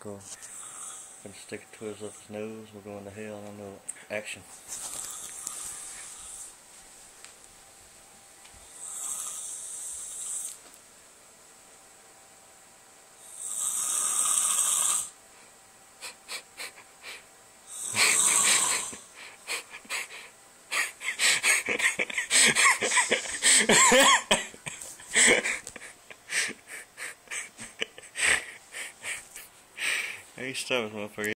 Cool. Gonna stick to his up his nose. We're going to hell. I know. Action. hey, stop, motherfucker.